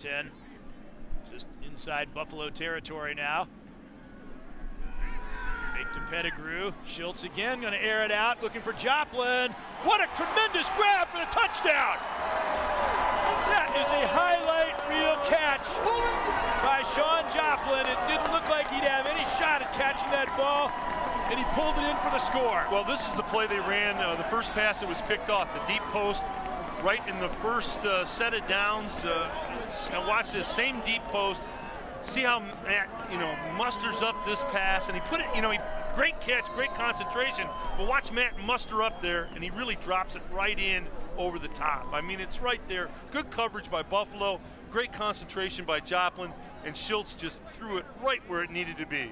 10. Just inside Buffalo territory now. Fake to Pettigrew. Schilz again going to air it out, looking for Joplin. What a tremendous grab for the touchdown! That is a highlight reel catch by Shaun Joplin. It didn't look like he'd have any shot at catching that ball, and he pulled it in for the score. Well, this is the play they ran. Uh, the first pass that was picked off, the deep post, right in the first uh, set of downs. Uh, and watch this same deep post. See how Matt, you know, musters up this pass, and he put it, you know, he, great catch, great concentration. But watch Matt muster up there, and he really drops it right in over the top. I mean, it's right there. Good coverage by Buffalo, great concentration by Joplin, and Schilz just threw it right where it needed to be.